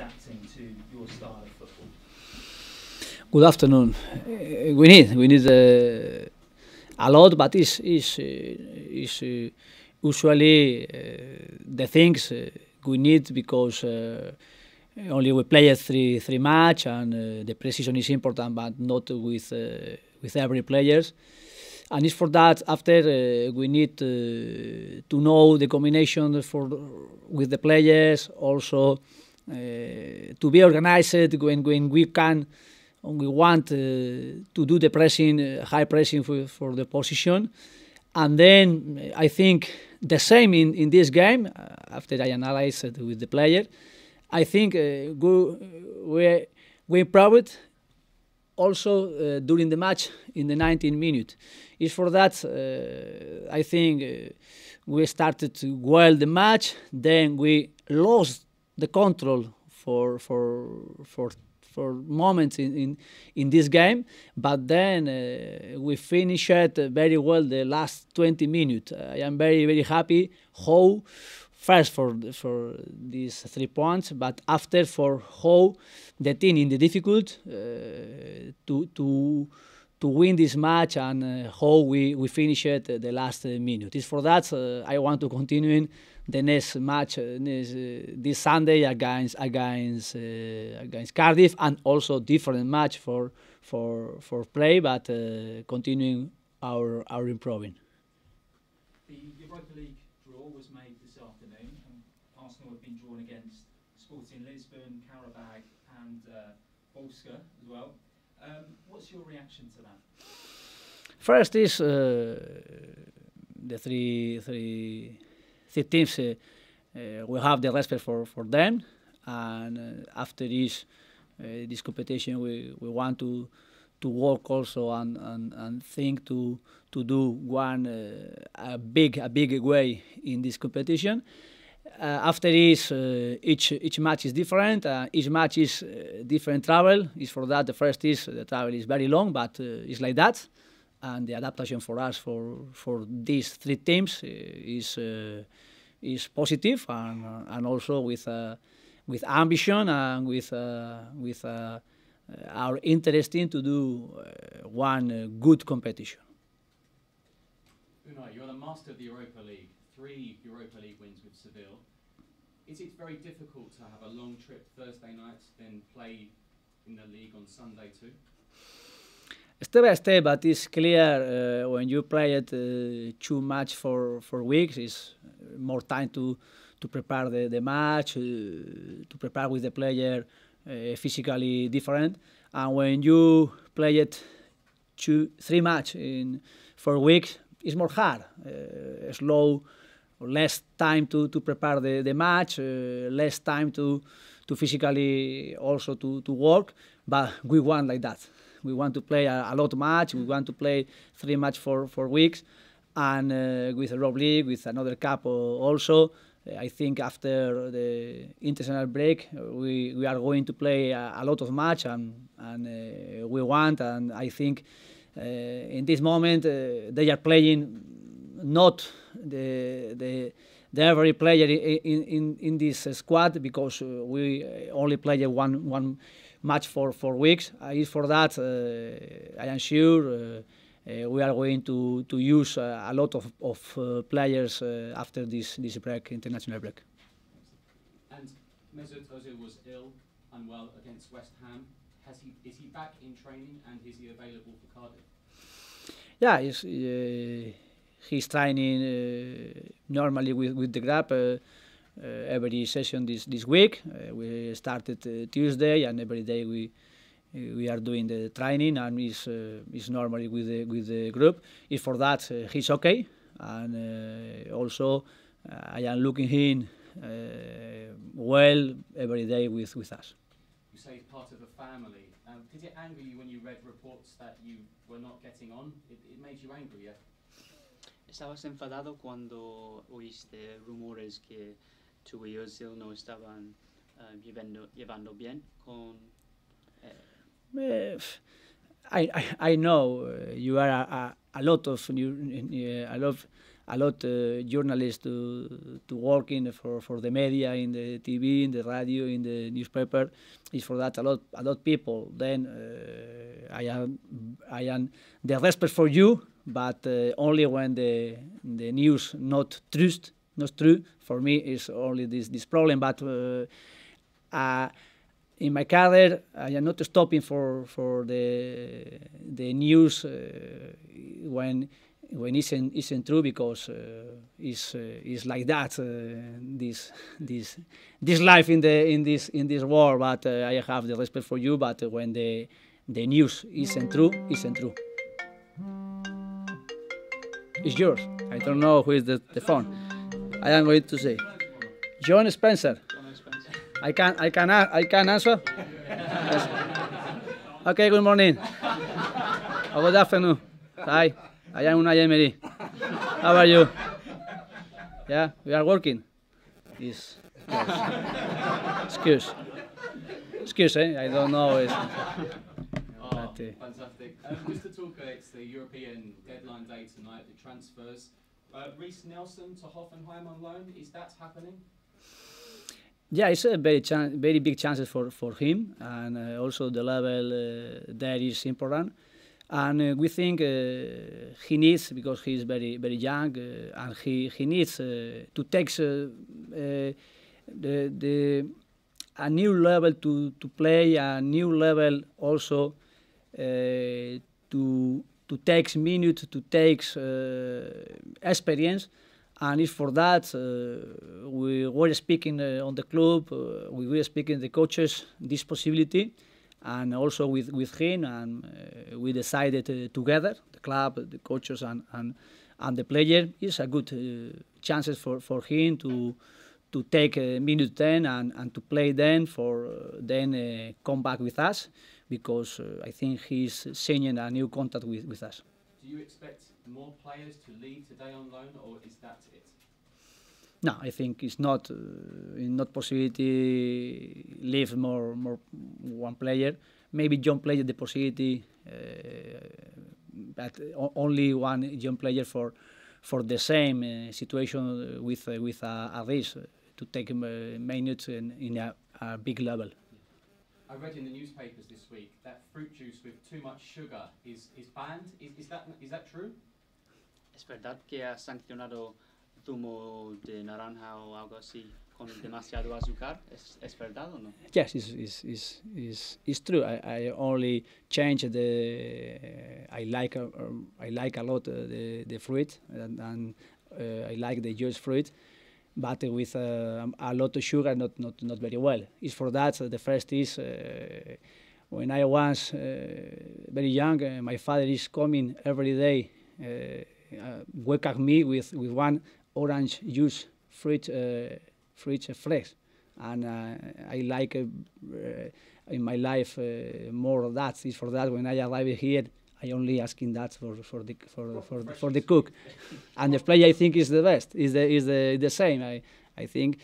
adapting to your style of football? Good afternoon. Uh, we need we need uh, a lot, but it's, it's, uh, it's uh, usually uh, the things we need because only we play a three three match and the precision is important, but not with with every players. And it's for that after we need to know the combination for with the players also. Uh, to be organized when, when we can we want uh, to do the pressing, uh, high pressing for, for the position. And then I think the same in, in this game, after I analyzed it with the player, I think uh, we, we improved also uh, during the match in the 19 minute. It's for that uh, I think we started well the match, then we lost the control for for for for moments in, in, in this game, but then uh, we finished very well the last 20 minutes. I am very, very happy how first for for these three points, but after for how the team in the difficult uh, to to to win this match and uh, how we we finished the last minute. It's for that uh, I want to continue the next match uh, this, uh, this Sunday against against uh, against Cardiff, and also different match for for for play, but continuing our our improving. The Europa League draw was made this afternoon, and Arsenal have been drawn against Sporting Lisbon, Qarabag, and uh, as well. Um, what's your reaction to that? First is uh, the three three the teams uh, uh, we have the respect for, for them, and uh, after this this competition, we, we want to to work also and, and, and think to to do one uh, a big a big way in this competition. Uh, after this, uh, each each match is different. each match is different travel. Is for that the first is the travel is very long, but it's like that, and the adaptation for us for for these three teams is is positive and uh, and also with uh, with ambition and with uh, with our interest in to do one good competition. Unai, you're the master of the Europa League, three Europa League wins with Seville. Is it very difficult to have a long trip Thursday night, then play in the league on Sunday too? step by step, but it's clear uh, when you play it uh, too much for, for weeks, it's more time to, to prepare the, the match, uh, to prepare with the player uh, physically different. And when you play it two, three match in four weeks, it's more hard, uh, slow, less time to, to prepare the, the match, uh, less time to, to physically also to, to work, but we want like that. We want to play a, a lot of match. We want to play three match for, for weeks, and uh, with Rob League, with another cup also. I think after the international break, we, we are going to play a, a lot of match, and, and uh, we want. And I think uh, in this moment uh, they are playing not the the the every player in, in, in this squad because we only play one one match for four weeks. Uh, for that, uh, I am sure uh, we are going to, to use a lot of, of players after this, this break, international break. And Mesut Ozil was ill, unwell against West Ham. Has he, is he back in training and is he available for Cardiff? Yeah, he's, uh, he's training uh, normally with, with the group. Uh, uh, every session this this week. Uh, we started uh, Tuesday, and every day we we are doing the training, and is uh, is normally with the with the group. If for that uh, he's okay, and uh, also I am looking him well every day with with us. You say he's part of a family. Um, did it anger you when you read reports that you were not getting on? It, it made you angry, yeah? ¿Estabas enfadado cuando oíste rumores que tú y Ozil no estaban uh, llevando, llevando bien con... Eh, Eh. I, I, I know uh, you are a, a, a lot of new, uh, a lot a lot uh, journalists to to working for, for the media in the TV, in the radio, in the newspaper. Is for that a lot a lot people. Then uh, I am I am the respect for you, but uh, only when the the news not trust not true. For me, is only this this problem. But uh, in my career, I am not stopping for for the the news uh, when when isn't isn't true because uh, it's uh, like that uh, this this this life in the in this in this war. But uh, I have the respect for you. But when the the news isn't true, isn't true. It's yours. I don't know who is the, the phone. I am going to say, John Spencer. I can I can I can answer. Yes. Okay. Good morning. Or good afternoon. Hi. I am Unai Emery. How are you? Yeah. We are working. Yes. Excuse. Excuse. Eh? I don't know. It's, Oh, fantastic. Um, just to talk, uh, it's the European deadline day tonight, the transfers. Uh, Reiss Nelson to Hoffenheim on loan, is that happening? Yeah, it's a very very big chances for, for him, and uh, also the level uh, there is important. And uh, we think uh, he needs because he is very very young, uh, and he he needs uh, to take the the a new level to to play, a new level also to to take minutes, to take experience and it's for that uh, we were speaking uh, on the club, uh, we were speaking the coaches this possibility, and also with with him, and uh, we decided uh, together, the club, the coaches, and and, and the player. It's a good uh, chances for for him to to take a minute then and, and to play then for then come back with us because I think he's signing a new contract with, with us. Do you expect more players to leave today on loan, or is that it? No, I think it's not uh, not possibility leave more more one player. Maybe young player the possibility, uh, but only one young player for for the same uh, situation with uh, with a, a risk to take uh, minutes in, in a, a big level. I read in the newspapers this week that fruit juice with too much sugar is, is banned. Is, is that is that true? ¿Es verdad que ha sancionado zumo de naranja o algo así con demasiado azúcar? ¿Es, es verdad o no? Yes, it's, it's, it's, it's, it's true. I, I only change the. I like uh, I like a lot uh, the the fruit and, and uh, I like the juice fruit, but with uh, a lot of sugar, not not not very well. It's for that the first is. Uh, when I was uh, very young, uh, my father is coming every day, uh, uh, wake me with, with one orange juice fruit uh, fruit flex and uh, I like uh, uh, in my life uh, more of that. Is for that when I arrive here, I only asking that for for the for for, the, for the cook, and the player I think is the best. Is the is the the same. I I think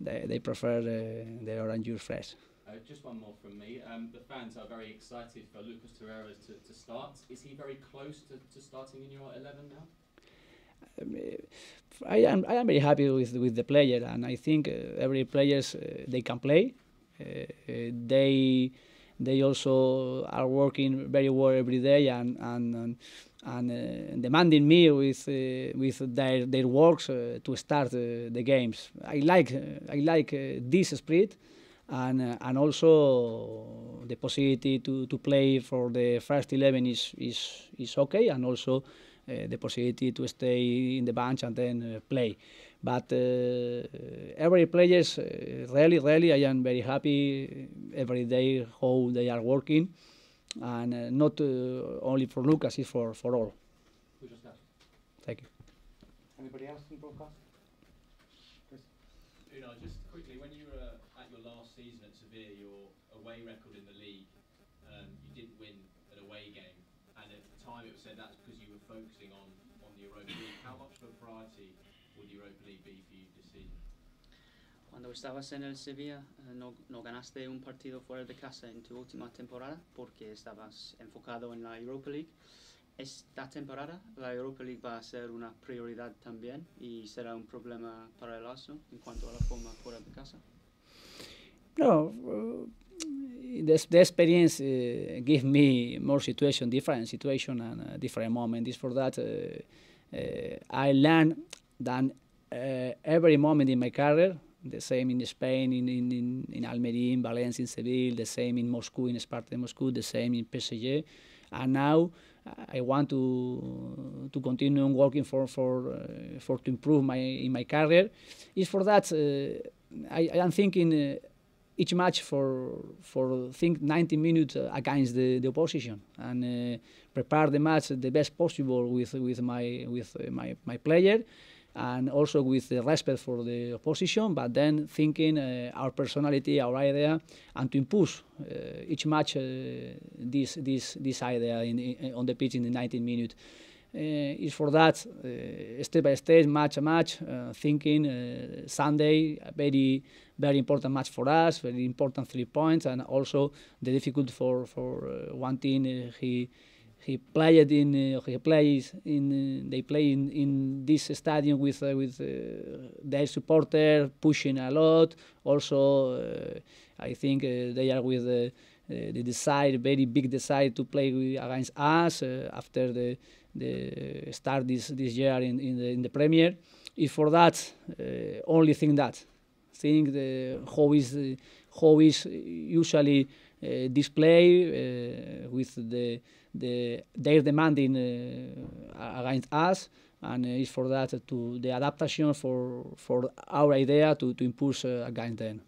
they, they prefer uh, the orange juice fresh. Uh, just one more from me. Um, the fans are very excited for Lucas Torreira to, to start. Is he very close to, to starting in your 11 now? Um, I am I am very happy with with the player, and I think uh, every players uh, they can play. Uh, uh, they they also are working very well every day and and and, uh, demanding me with with their their works to start the games. I like I like this spirit. And, uh, and also the possibility to, to play for the first 11 is, is, is okay and also uh, the possibility to stay in the bench and then uh, play. But uh, every players uh, really, really, I am very happy every day how they are working, and uh, not uh, only for Lucas, it's for for all. Thank you. Anybody else in broadcast? You know, just quickly, when you were at your last season at Sevilla, your away record in the league, um, you didn't win an away game, and at the time it was said that's because you were focusing on, on the Europa League. How much of a priority would the Europa League be for you this season? Cuando estabas en el Sevilla, eh, no, no ganaste un partido fuera de casa en tu última temporada porque estabas enfocado en la Europa League. esta temporada la Europa League va a ser una prioridad también y será un problema para el Arsenal en cuanto a la forma fuera de casa. No, uh, the, the experience uh, me more situation, different situation and uh, different moment. Is for that uh, I learn that every moment in my career, the same in Spain, in in, in, in Almería, in Valencia, in Seville, the same in Moscow, in Spartak Moscow, the same in PSG, and now I want to to continue working for for uh, for to improve my in my career. Is for that uh, I, I am thinking each match for for think 90 minutes uh, against the, the opposition. And uh, prepare the match the best possible with with my with uh, my my player and also with the respect for the opposition but then thinking uh, our personality our idea and to impose uh, each match uh, this this this idea in, in, on the pitch in the 90 minutes is for that uh, step by step, match a match, uh, thinking uh, Sunday a very very important match for us, very important three points, and also the difficult for for uh, one team. Uh, he he played in uh, he plays in uh, they play in, in this stadium with uh, with uh, their supporter pushing a lot. Also, uh, I think uh, they are with. Uh, uh, they decide very big decide to play against us uh, after the the start this this year in, in the in the Premier. Is for that uh, only think that think the how is uh, how is usually uh, display uh, with the the their demanding uh, against us and uh, is for that to the adaptation for for our idea to to impose against them.